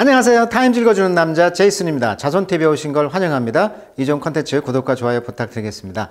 안녕하세요. 타임즈 읽어주는 남자 제이슨입니다. 자손TV에 오신 걸 환영합니다. 이전 컨텐츠 구독과 좋아요 부탁드리겠습니다.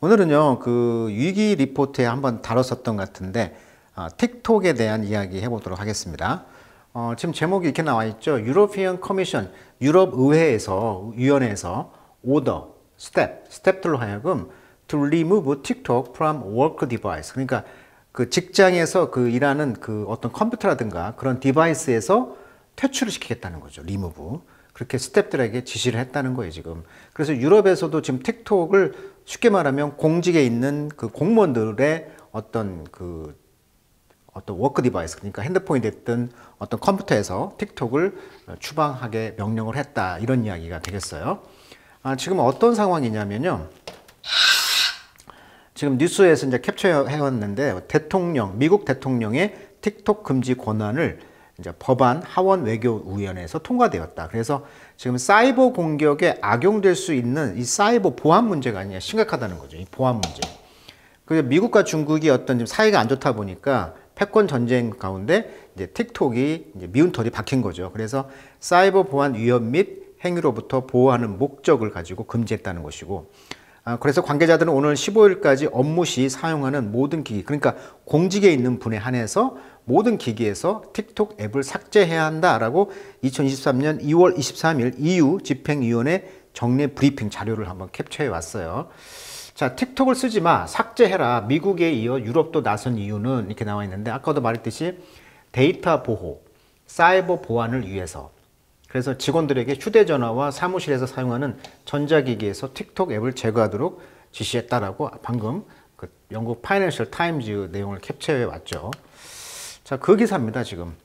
오늘은요, 그 위기 리포트에 한번 다뤘었던 것 같은데, 어, 틱톡에 대한 이야기 해보도록 하겠습니다. 어, 지금 제목이 이렇게 나와 있죠. European Commission, 유럽 의회에서, 위원회에서 order, staff, staff들로 하여금 to remove TikTok from work device. 그러니까 그 직장에서 그 일하는 그 어떤 컴퓨터라든가 그런 device에서 퇴출을 시키겠다는 거죠. 리무브. 그렇게 staff들에게 지시를 했다는 거예요, 지금. 그래서 유럽에서도 지금 틱톡을 쉽게 말하면 공직에 있는 그 공무원들의 어떤 그 어떤 work device, 그러니까 핸드폰이 됐든 어떤 컴퓨터에서 틱톡을 추방하게 명령을 했다. 이런 이야기가 되겠어요. 아, 지금 어떤 상황이냐면요. 지금 뉴스에서 이제 캡처해 왔는데 대통령, 미국 대통령의 틱톡 금지 권한을 이제 법안 하원 외교위원회에서 통과되었다. 그래서 지금 사이버 공격에 악용될 수 있는 이 사이버 보안 문제가 아니라 심각하다는 거죠. 이 보안 문제. 그 미국과 중국이 어떤 좀 사이가 안 좋다 보니까 패권 전쟁 가운데 이제 틱톡이 이제 미운 털이 박힌 거죠. 그래서 사이버 보안 위험 및 행위로부터 보호하는 목적을 가지고 금지했다는 것이고 아, 그래서 관계자들은 오늘 15일까지 업무 시 사용하는 모든 기기, 그러니까 공직에 있는 분에 한해서 모든 기기에서 틱톡 앱을 삭제해야 한다라고 2023년 2월 23일 EU 집행위원회 정례 브리핑 자료를 한번 캡처해 왔어요. 자, 틱톡을 쓰지 마, 삭제해라. 미국에 이어 유럽도 나선 이유는 이렇게 나와 있는데 아까도 말했듯이 데이터 보호, 사이버 보안을 위해서 그래서 직원들에게 휴대전화와 사무실에서 사용하는 전자기기에서 틱톡 앱을 제거하도록 지시했다라고 방금 그 영국 파이낸셜 타임즈 내용을 캡처해 왔죠. 자, 그 기사입니다, 지금.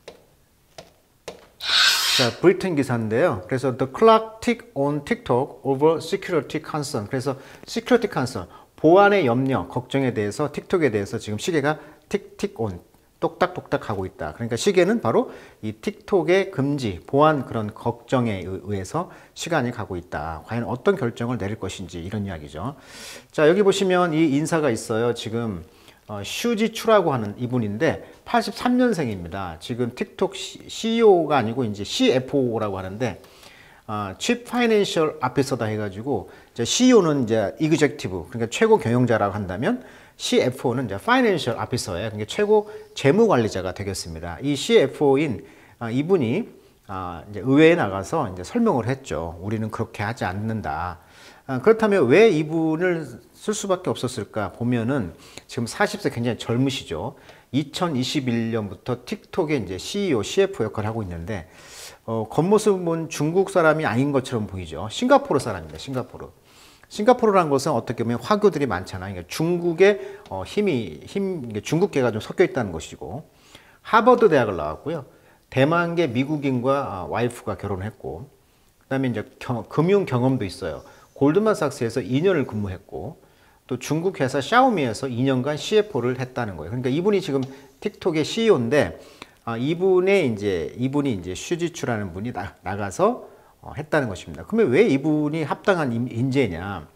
자, 브리튼 기사인데요. 그래서 the clock tick on TikTok over security concern. 그래서 security concern, 보안의 염려, 걱정에 대해서 틱톡에 대해서 지금 시계가 tick tick on, 똑딱똑딱 하고 있다. 그러니까 시계는 바로 이 틱톡의 금지, 보안 그런 걱정에 의해서 시간이 가고 있다. 과연 어떤 결정을 내릴 것인지 이런 이야기죠. 자, 여기 보시면 이 인사가 있어요. 지금 어, 슈지추라고 하는 이분인데 83년생입니다. 지금 틱톡 CEO가 아니고 이제 CFO라고 하는데 어, Chief Financial Officer다 해가지고 이제 CEO는 이제 Executive 그러니까 최고 경영자라고 한다면 CFO는 이제 Financial Officer예요. 그러니까 최고 재무 관리자가 되겠습니다. 이 CFO인 어, 이분이 어, 이제 의회에 나가서 이제 설명을 했죠. 우리는 그렇게 하지 않는다. 어, 그렇다면 왜 이분을 쓸 수밖에 없었을까 보면은 지금 40세 굉장히 젊으시죠. 2021년부터 틱톡의 이제 CEO, CFO 역할을 하고 있는데 어, 겉모습은 중국 사람이 아닌 것처럼 보이죠. 싱가포르 사람입니다. 싱가포르. 싱가포르라는 것은 어떻게 보면 화교들이 많잖아요. 그러니까 중국의 어, 힘이 힘 중국계가 좀 섞여 있다는 것이고 하버드 대학을 나왔고요. 대만계 미국인과 아, 와이프가 결혼했고 그다음에 이제 경, 금융 경험도 있어요. 골드만삭스에서 2년을 근무했고 또 중국 회사 샤오미에서 2년간 CFO를 했다는 거예요. 그러니까 이분이 지금 틱톡의 CEO인데 아, 이분의 이제 이분이 이제 슈지추라는 분이 나, 나가서 어, 했다는 것입니다. 그러면 왜 이분이 합당한 인재냐?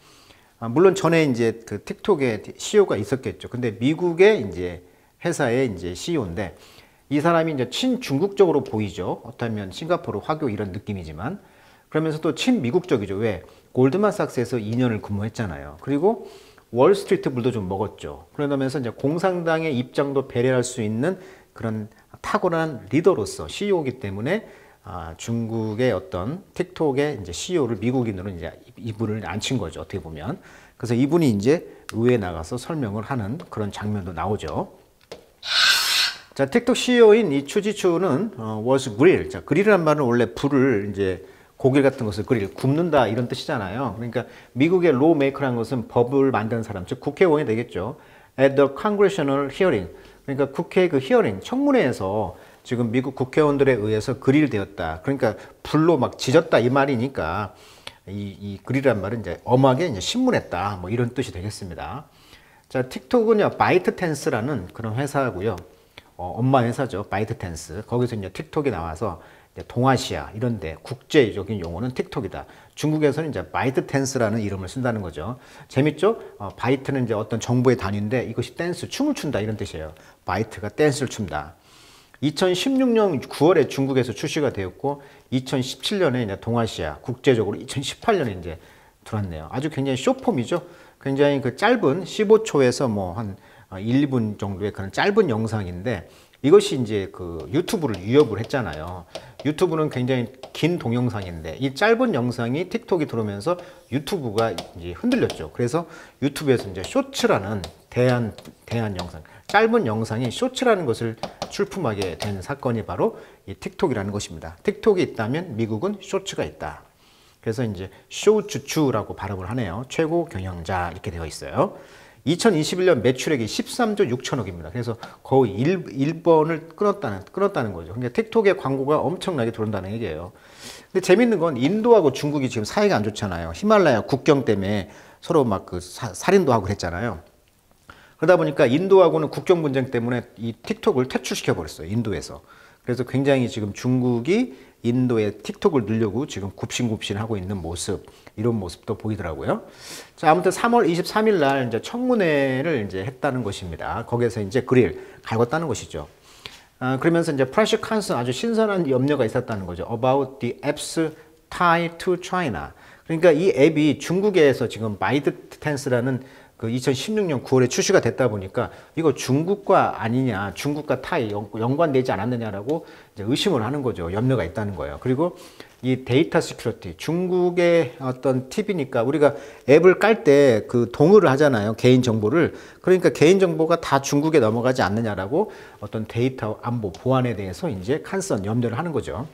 아, 물론 전에 이제 그 틱톡에 CEO가 있었겠죠. 근데 미국의 이제 회사의 이제 CEO인데 이 사람이 이제 친중국적으로 보이죠. 어쩌면 싱가포르 화교 이런 느낌이지만 그러면서 또 친미국적이죠. 왜? 골드만삭스에서 2년을 근무했잖아요. 그리고 월스트리트 물도 좀 먹었죠. 그러면서 이제 공산당의 입장도 배려할 수 있는 그런 탁월한 리더로서 CEO이기 때문에 아, 중국의 어떤 틱톡의 이제 CEO를 미국인으로 이제 이분을 앉힌 거죠. 어떻게 보면. 그래서 이분이 이제 의회에 나가서 설명을 하는 그런 장면도 나오죠. 자, 틱톡 CEO인 이 쇼지추는 어, was grill. 자, grill이란 말은 원래 불을 이제 고기 같은 것을 grill 굽는다 이런 뜻이잖아요. 그러니까 미국의 lawmaker라는 것은 법을 만드는 사람, 즉 국회의원이 되겠죠. At the congressional hearing. 그러니까 국회 그 hearing, 청문회에서 지금 미국 국회의원들에 의해서 grill 되었다. 그러니까 불로 막 지졌다 이 말이니까 이, 이 grill이란 말은 이제 엄하게 이제 신문했다. 뭐 이런 뜻이 되겠습니다. 자, 틱톡은요, 바이트댄스라는 그런 회사고요. 어, 엄마 회사죠. 바이트댄스. 거기서 이제 틱톡이 나와서 동아시아 이런데 국제적인 용어는 틱톡이다. 중국에서는 이제 바이트 댄스라는 이름을 쓴다는 거죠. 재밌죠? 어, 바이트는 이제 어떤 정보의 단위인데 이것이 댄스, 춤을 춘다 이런 뜻이에요. 바이트가 댄스를 춘다. 2016년 9월에 중국에서 출시가 되었고 2017년에 이제 동아시아 국제적으로 2018년에 이제 들어왔네요. 아주 굉장히 쇼폼이죠. 굉장히 그 짧은 15초에서 뭐 한 1, 2분 정도의 그런 짧은 영상인데 이것이 이제 그 유튜브를 위협을 했잖아요. 유튜브는 굉장히 긴 동영상인데 이 짧은 영상이 틱톡이 들어오면서 유튜브가 이제 흔들렸죠. 그래서 유튜브에서 이제 쇼츠라는 대한 대한 영상, 짧은 영상이 쇼츠라는 것을 출품하게 된 사건이 바로 이 틱톡이라는 것입니다. 틱톡이 있다면 미국은 쇼츠가 있다. 그래서 이제 쇼츠추라고 발음을 하네요. 최고 경영자 이렇게 되어 있어요. 2021년 매출액이 13조 6천억입니다. 그래서 거의 1, 1번을 끊었다는, 끊었다는 거죠. 그러니까 틱톡의 광고가 엄청나게 들어온다는 얘기예요. 근데 재밌는 건 인도하고 중국이 지금 사이가 안 좋잖아요. 히말라야 국경 때문에 서로 막 그 살인도 하고 그랬잖아요. 그러다 보니까 인도하고는 국경 분쟁 때문에 이 틱톡을 퇴출시켜 버렸어요. 인도에서. 그래서 굉장히 지금 중국이 인도에 틱톡을 늘려고 지금 굽신굽신 하고 있는 모습 이런 모습도 보이더라고요. 자 아무튼 3월 23일 날 이제 청문회를 이제 했다는 것입니다. 거기에서 이제 grill 갈궜다는 것이죠. 아, 그러면서 이제 fresh concern 아주 신선한 염려가 있었다는 거죠. About the apps tied to China. 그러니까 이 앱이 중국에서 지금 바이트댄스라는 그 2016년 9월에 출시가 됐다 보니까 이거 중국과 아니냐, 중국과 타이 연 관되지 않았느냐라고 의심을 하는 거죠. 염려가 있다는 거예요. 그리고 이 data security, 중국의 어떤 앱이니까 우리가 앱을 깔 때 그 동의를 하잖아요. 개인 정보를. 그러니까 개인 정보가 다 중국에 넘어가지 않느냐라고 어떤 데이터 안보 보안에 대해서 이제 concern 염려를 하는 거죠.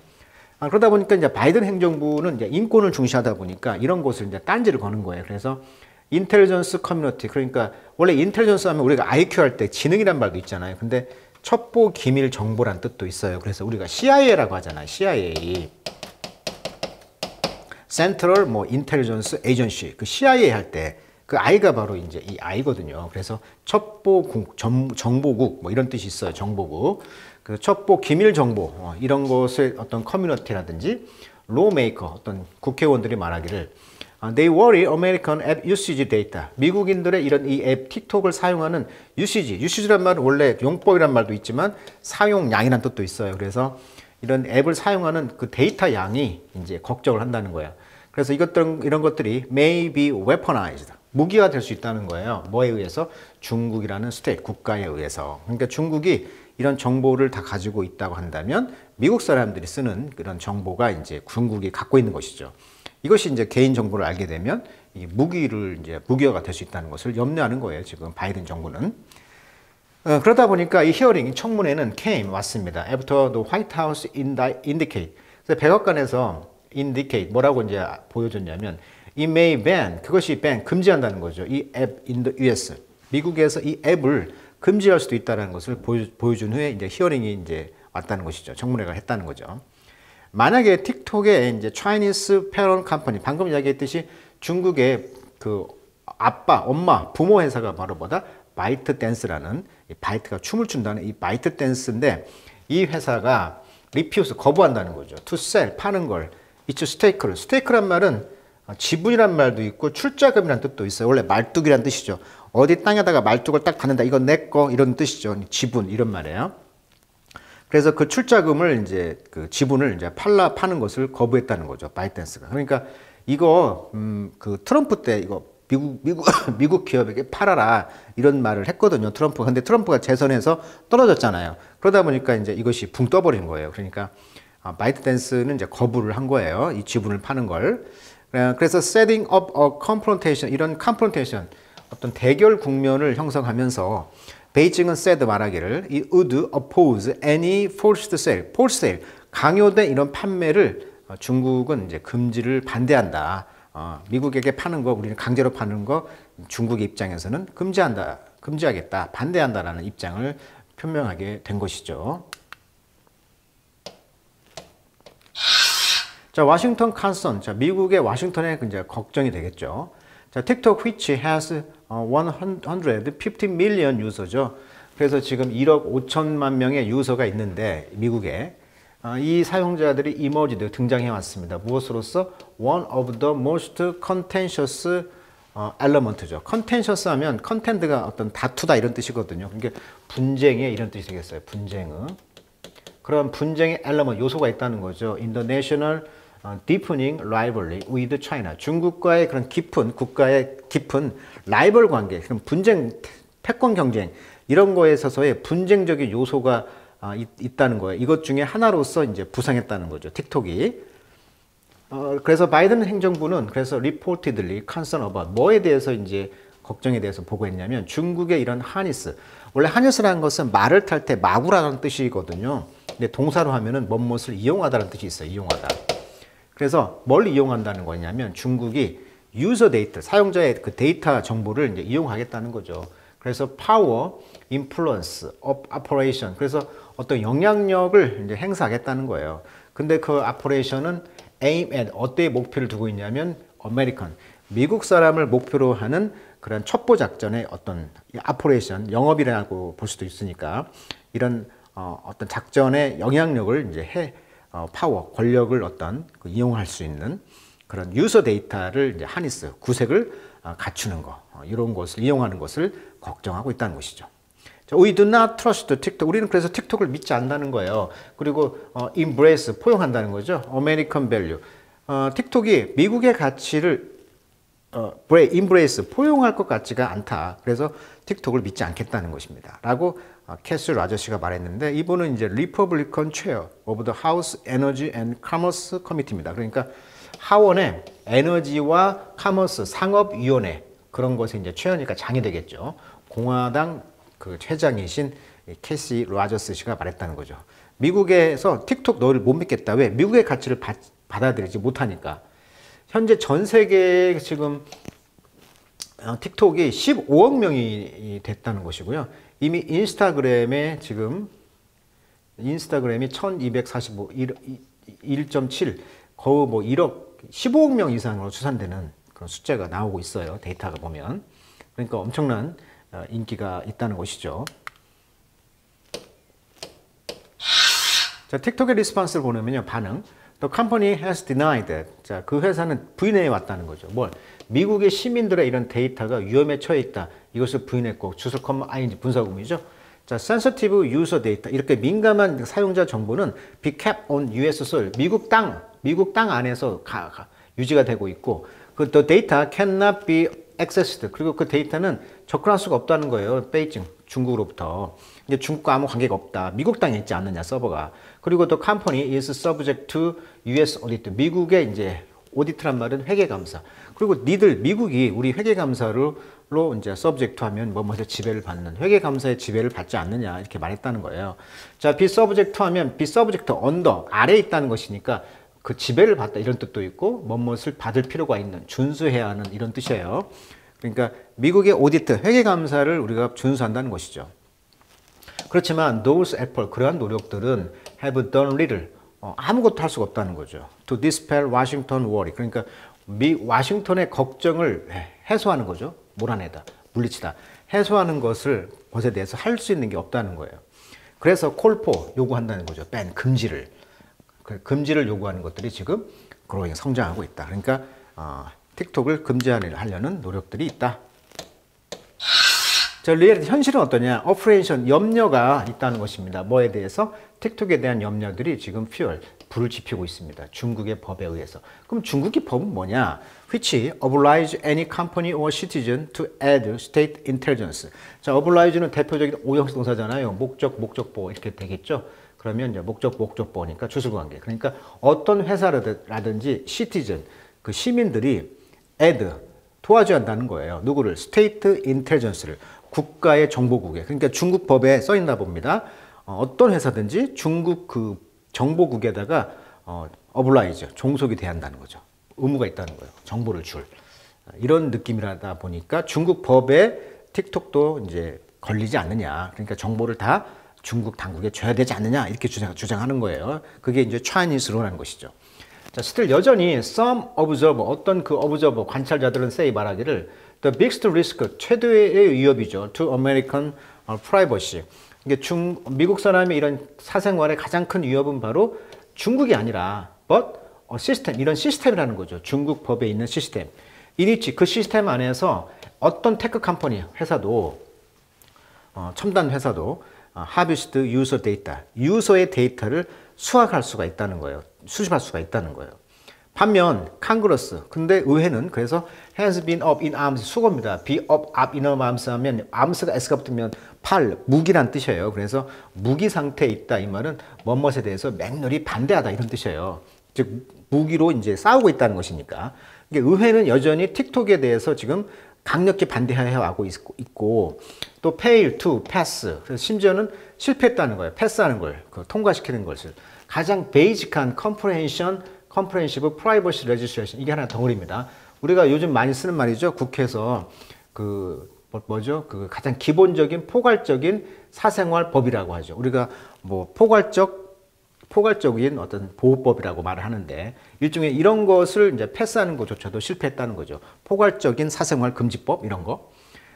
아, 그러다 보니까 이제 바이든 행정부는 이제 인권을 중시하다 보니까 이런 것을 이제 딴지를 거는 거예요. 그래서 intelligence community 그러니까 원래 intelligence 하면 우리가 IQ 할 때 지능이란 말도 있잖아요. 근데 첩보 기밀 정보란 뜻도 있어요. 그래서 우리가 CIA라고 하잖아요. CIA. Central 뭐 Intelligence Agency 그 CIA 할 때 그 I가 바로 이제 이 I거든요. 그래서 첩보국 정, 정보국 뭐 이런 뜻이 있어요. 정보국. 그 첩보 기밀 정보 어, 이런 것의 어떤 community라든지 lawmaker 어떤 국회의원들이 말하기를 아, they worry American app usage data. 미국인들의 이런 이 앱 틱톡을 사용하는 usage. usage란 말은 원래 용법이란 말도 있지만 사용량이란 뜻도 있어요. 그래서 이런 앱을 사용하는 그 데이터 양이 이제 걱정을 한다는 거예요. 그래서 이것들 이런 것들이 may be weaponized. 무기화 될 수 있다는 거예요. 뭐에 의해서? 중국이라는 state 국가에 의해서. 그러니까 중국이 이런 정보를 다 가지고 있다고 한다면 미국 사람들이 쓰는 그런 정보가 이제 중국이 갖고 있는 것이죠. 이것이 이제 개인 정보를 알게 되면 이 무기를 이제 무기화가 될 수 있다는 것을 염려하는 거예요. 지금 바이든 정부는. 어, 그러다 보니까 이 hearing 청문회는 came 왔습니다. After the White House indicate. 백악관에서 indicate 뭐라고 이제 보여줬냐면 이 may ban 그것이 ban 금지한다는 거죠. 이 앱 in the US 미국에서 이 앱을 금지할 수도 있다는 것을 보여, 준 후에 이제 hearing이 이제 왔다는 것이죠. 청문회가 했다는 거죠. 만약에 틱톡에 이제 Chinese parent company 방금 이야기했듯이 중국의 그 아빠, 엄마, 부모 회사가 바로 뭐다? 바이트 댄스라는 바이트가 춤을 춘다는 이 바이트 댄스인데 이 회사가 refuse 거부한다는 거죠. sell 파는 걸 its stake를 stake란 말은 지분이란 말도 있고 출자금이란 뜻도 있어요. 원래 말뚝이란 뜻이죠. 어디 땅에다가 말뚝을 딱 받는다. 이건 내 거 이런 뜻이죠. 지분 이런 말이에요. 그래서 그 출자금을 이제 그 지분을 이제 팔라 파는 것을 거부했다는 거죠. 바이든스가. 그러니까 이거 음 그 트럼프 때 이거 미국 미국 미국 기업에게 팔아라 이런 말을 했거든요. 트럼프. 근데 트럼프가 재선에서 떨어졌잖아요. 그러다 보니까 이제 이것이 붕 떠버린 거예요. 그러니까 아, 바이든스는 이제 거부를 한 거예요. 이 지분을 파는 걸. 어, 그래서 setting up a confrontation 이런 confrontation 어떤 대결 국면을 형성하면서 베이징은 said 말하기를 이 would oppose any forced sale, forced sale 강요된 이런 판매를 어, 중국은 이제 금지를 반대한다. 어, 미국에게 파는 거 우리는 강제로 파는 거 중국의 입장에서는 금지한다, 금지하겠다, 반대한다라는 입장을 표명하게 된 것이죠. 자, 워싱턴 칸선. 자, 미국의 워싱턴에 이제 걱정이 되겠죠. 자, 틱톡 which has 150 million 유저죠. 그래서 지금 1억 5천만 명의 유저가 있는데 미국에 어, 이 사용자들이 이머지드 등장해 왔습니다. 무엇으로서 one of the most contentious 어, element죠. contentious 하면 content가 어떤 다투다 이런 뜻이거든요. 그러니까 분쟁에 이런 뜻이 되겠어요. 분쟁의 그런 분쟁의 엘러먼 요소가 있다는 거죠. International deepening rivalry with China. 중국과의 그런 깊은 국가의 깊은 라이벌 관계, 그런 분쟁, 패권 경쟁 이런 거에 있어서의 분쟁적인 요소가 아, 있, 다는 거예요. 이것 중에 하나로서 이제 부상했다는 거죠. 틱톡이. 어, 그래서 바이든 행정부는 그래서 reportedly concern about 뭐에 대해서 이제 걱정에 대해서 보고했냐면 중국의 이런 하니스 원래 하니스라는 것은 말을 탈 때 마구라는 뜻이거든요. 근데 동사로 하면은 뭔것을 이용하다는 뜻이 있어요. 이용하다. 그래서 뭘 이용한다는 거냐면 중국이 user data, 사용자의 그 데이터 정보를 이제 이용하겠다는 거죠. 그래서 power, influence, operation. 그래서 어떤 영향력을 이제 행사하겠다는 거예요. 근데 그 operation은 aim at 어디에 목표를 두고 있냐면 American 미국 사람을 목표로 하는 그런 첩보 작전의 어떤 operation 영업이라고 볼 수도 있으니까 이런 어, 어떤 작전의 영향력을 이제 해 어, 파워 권력을 어떤 그 이용할 수 있는 그런 user data를 이제 하니스 구색을 어, 갖추는 거 어, 이런 것을 이용하는 것을 걱정하고 있다는 것이죠. 자, we do not trust TikTok. 우리는 그래서 틱톡을 믿지 않는다는 거예요. 그리고 어, embrace 포용한다는 거죠. American value. 어, 틱톡이 미국의 가치를 어, embrace 포용할 것 같지가 않다. 그래서 틱톡을 믿지 않겠다는 것입니다. 라고 어, 캐시 아저씨가 말했는데 이분은 이제 Republican chair of the House Energy and Commerce Committee입니다. 그러니까 하원의 에너지와 commerce 상업위원회 그런 것에 이제 최연이니까 장이 되겠죠. 공화당 그 회장이신 캐시 로저스 씨가 말했다는 거죠. 미국에서 틱톡 너를 못 믿겠다. 왜? 미국의 가치를 받, 받아들이지 못하니까. 현재 전 세계에 지금 어, 틱톡이 15억 명이 됐다는 것이고요. 이미 인스타그램에 지금 인스타그램이 1245, 1.7, 거의 뭐 1억, 15억 명 이상으로 추산되는 그런 숫자가 나오고 있어요. 데이터가 보면. 그러니까 엄청난 어, 인기가 있다는 것이죠. 자, 틱톡의 response를 보면요. 반응. The company has denied that. 자, 그 회사는 부인해 왔다는 거죠. 뭘? 미국의 시민들의 이런 데이터가 위험에 처해 있다. 이것을 부인했고 주술 콤마 ing 분사구문이죠. 자, sensitive user data 이렇게 민감한 사용자 정보는 be kept on US soil. 미국 땅, 미국 땅 안에서 가, 가, 유지가 되고 있고 그 the data cannot be accessed. 그리고 그 데이터는 접근할 수가 없다는 거예요. 베이징, 중국으로부터. 이제 중국과 아무 관계가 없다. 미국 땅에 있지 않느냐, 서버가. 그리고 또 company is subject to US audit. 미국의 이제 오디트란 말은 회계감사. 그리고 니들 미국이 우리 회계감사 로 이제 subject 하면 뭐 먼저 지배를 받는 회계 감사의 지배를 받지 않느냐 이렇게 말했다는 거예요. 자, be subject 하면 be subject under 아래 있다는 것이니까 그 지배를 받다 이런 뜻도 있고 뭐뭐을 받을 필요가 있는 준수해야 하는 이런 뜻이에요. 그러니까 미국의 audit 회계 감사를 우리가 준수한다는 것이죠. 그렇지만 those effort 그러한 노력들은 have done little 어, 아무것도 할 수가 없다는 거죠. To dispel Washington worry 그러니까 미 와싱턴의 걱정을 해소하는 거죠. 몰아내다, 물리치다, 해소하는 것을 것에 대해서 할 수 있는 게 없다는 거예요. 그래서 call for 요구한다는 거죠. ban 금지를 그 금지를 요구하는 것들이 지금 growing 성장하고 있다. 그러니까 어, 틱톡을 금지하려는 노력들이 있다. 자, real 현실은 어떠냐? apprehension 염려가 있다는 것입니다. 뭐에 대해서? 틱톡에 대한 염려들이 지금 fuel 불을 지피고 있습니다. 중국의 법에 의해서. 그럼 중국의 법은 뭐냐? Which oblige any company or citizen to add state intelligence. 자, oblige는 대표적인 오형식 동사잖아요. 목적, 목적보 이렇게 되겠죠. 그러면 이제 목적, 목적보니까 주술관계. 그러니까 어떤 회사라든지 citizen, 그 시민들이 add, 도와줘야 한다는 거예요. 누구를? state intelligence를. 국가의 정보국에. 그러니까 중국 법에 써 있나 봅니다. 어, 떤 회사든지 중국 그 정보국에다가 어, oblige, 종속이 돼야 한다는 거죠. 의무가 있다는 거예요. 정보를 줄. 이런 느낌이라다 보니까 중국 법에 틱톡도 이제 걸리지 않느냐. 그러니까 정보를 다 중국 당국에 줘야 되지 않느냐. 이렇게 주장, 주장하는 거예요. 그게 이제 Chinese law라는 것이죠. 자, still 여전히 some observer, 어떤 그 observer, 관찰자들은 say 말하기를 the biggest risk, 최대의 위협이죠. to American privacy. 이게 중, 미국 사람의 이런 사생활의 가장 큰 위협은 바로 중국이 아니라 but a system, 이런 시스템이라는 거죠. 중국 법에 있는 시스템. in which, 그 시스템 안에서 어떤 tech company 회사도 어, 첨단 회사도 어, harvest user data, 유저의 데이터를 수확할 수가 있다는 거예요. 수집할 수가 있다는 거예요. 반면 Congress 근데 의회는 그래서 has been up in arms 수거입니다. be up up in arms 하면 arms가 s가 붙으면 팔 무기란 뜻이에요. 그래서 무기 상태에 있다 이 말은 뭐뭇에 대해서 맹렬히 반대하다 이런 뜻이에요. 즉 무기로 이제 싸우고 있다는 것이니까. 의회는 여전히 틱톡에 대해서 지금 강력히 반대해 하고 있고 또 fail to pass 그래서 심지어는 실패했다는 거예요. 패스하는 걸그 통과시키는 것을 가장 베이직한 comprehension comprehensive privacy legislation 이게 하나 덩어리입니다. 우리가 요즘 많이 쓰는 말이죠. 국회에서 그 뭐, 죠 그 가장 기본적인 포괄적인 사생활 법이라고 하죠. 우리가 뭐 포괄적 포괄적인 어떤 보호법이라고 말을 하는데 일종의 이런 것을 이제 패스하는 것조차도 실패했다는 거죠. 포괄적인 사생활 금지법 이런 거.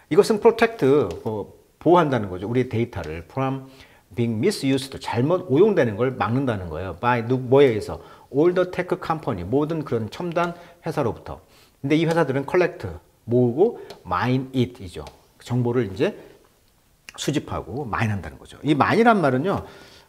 이것은 protect 뭐 보호한다는 거죠. 우리의 데이터를 from being misused 잘못 오용되는 걸 막는다는 거예요. by 누 뭐에 의해서 all the tech company 모든 그런 첨단 회사로부터. 근데 이 회사들은 collect 모으고 mine it이죠. 정보를 이제 수집하고 mine한다는 거죠. 이 mine이란 말은요.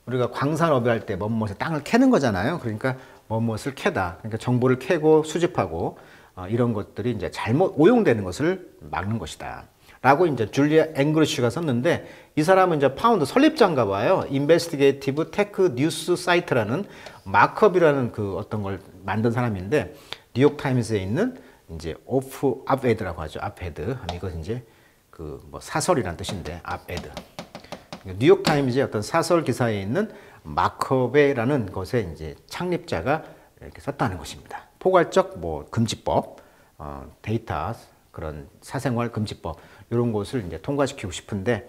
우리가 광산업을 할때 뭐뭇에 땅을 캐는 거잖아요. 그러니까 뭐뭇을 캐다. 그러니까 정보를 캐고 수집하고 어, 이런 것들이 이제 잘못 오용되는 것을 막는 것이다. 라고 이제 줄리아 앵귄이 썼는데 이 사람은 이제 founder 설립자인가 봐요. investigative tech news site라는 마크업이라는 그 어떤 걸 만든 사람인데 뉴욕 타임즈에 있는 이제 op, op-ed라고 하죠. op-ed. 이것 이제 그 뭐 사설이란 뜻인데 op-ed. 뉴욕 타임즈의 어떤 사설 기사에 있는 마크업이라는 것의 이제 창립자가 이렇게 썼다는 것입니다. 포괄적 뭐 금지법, 어, 데이터 그런 사생활 금지법 이런 것을 이제 통과시키고 싶은데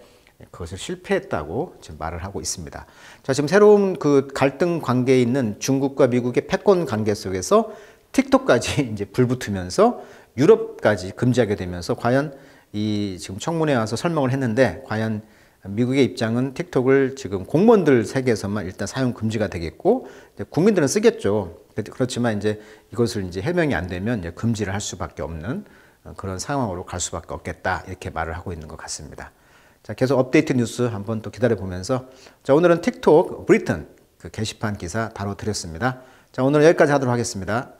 그것을 실패했다고 지금 말을 하고 있습니다. 자, 지금 새로운 그 갈등 관계에 있는 중국과 미국의 패권 관계 속에서 틱톡까지 이제 불붙으면서 유럽까지 금지하게 되면서 과연 이 지금 청문회 와서 설명을 했는데 과연 미국의 입장은 틱톡을 지금 공무원들 세계에서만 일단 사용 금지가 되겠고 국민들은 쓰겠죠. 그렇지만 이제 이것을 이제 해명이 안 되면 이제 금지를 할 수밖에 없는 그런 상황으로 갈 수밖에 없겠다 이렇게 말을 하고 있는 것 같습니다. 자 계속 업데이트 뉴스 한번 또 기다려 보면서 자 오늘은 틱톡 브리튼 그 게시판 기사 다뤄드렸습니다. 자 오늘 여기까지 하도록 하겠습니다.